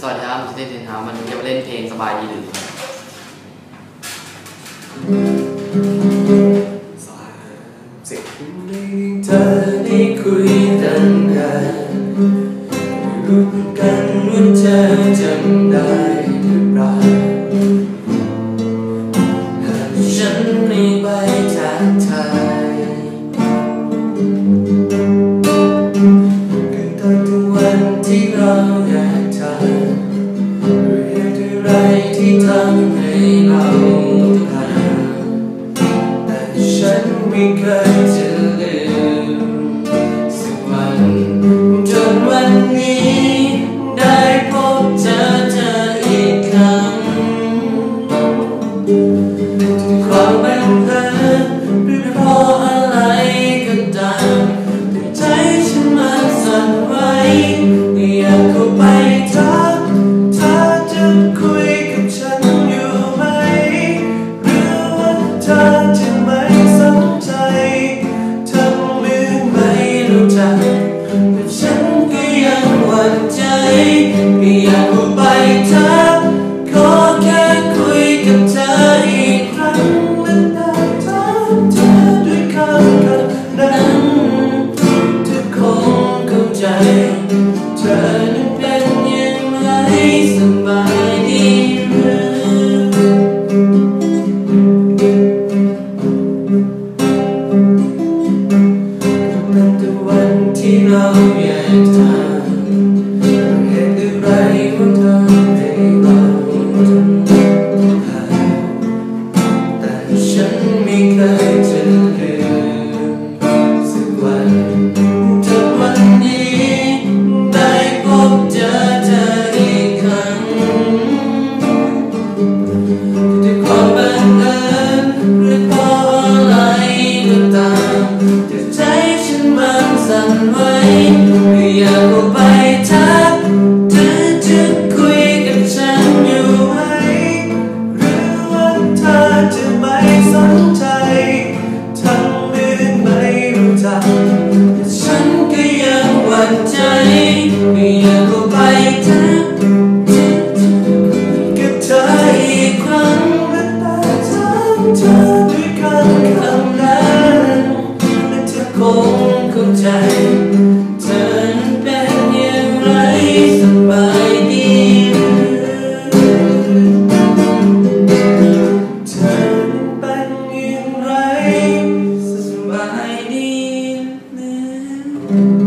สวัสดีครับผมชื่อเทนครับมันจะมาเล่นเพลงสบายดีหรือสามสิบเธอได้คุยกันนานรู้กันว่าเธอจำได้หรือเปล่าหากฉันไม่ไปทักทายคือตอนทุกวันที่เราอย ที่ทำให้เราต้องหาแต่ฉันไม่เคย ก็ยังหวั่นใจไม่อยากเข้าไปทัก ที่เราอยกทำเหตุอะไรว่าเธอให้เราต้องห่างแต่ฉันไม่เคยจะลืมสักวันจนวันนี้ได้พบเจอเธออีกครั้งด้วยความบังเอิญันใจเมียก็ไปทักกับเธออีกครั้งและตาทักเธอด้วยคำคำนั้นและเธอคงเข้าใจเธอเป็นอย่างไรสบายดีเธอเป็นอย่างไรสบายดีนะ